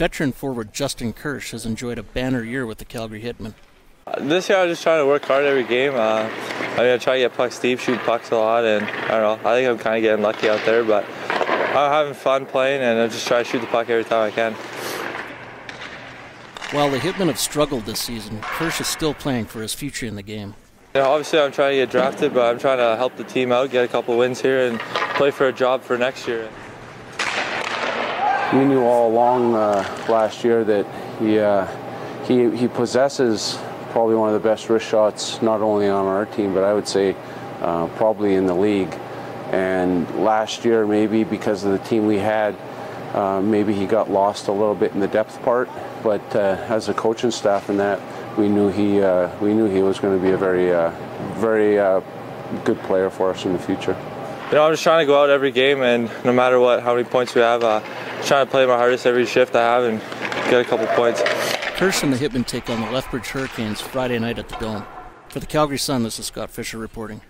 Veteran forward Justin Kirsch has enjoyed a banner year with the Calgary Hitmen. This year, I was just trying to work hard every game. Uh, I mean, I try to get pucks deep, shoot pucks a lot, and I don't know. I think I'm kind of getting lucky out there, but I'm having fun playing, and I just try to shoot the puck every time I can. While the Hitmen have struggled this season, Kirsch is still playing for his future in the game. You know, obviously, I'm trying to get drafted, but I'm trying to help the team out, get a couple wins here, and play for a job for next year. We knew all along uh, last year that he, uh, he he possesses probably one of the best wrist shots, not only on our team, but I would say uh, probably in the league. And last year, maybe because of the team we had, uh, maybe he got lost a little bit in the depth part. But uh, as a coaching staff and that, we knew he uh, we knew he was going to be a very very good player for us in the future. You know, I'm just trying to go out every game, and no matter what, how many points we have, uh, trying to play my hardest every shift I have and get a couple points. Kirsch and the Hitmen take on the Lethbridge Hurricanes Friday night at the Dome. For the Calgary Sun, this is Scott Fisher reporting.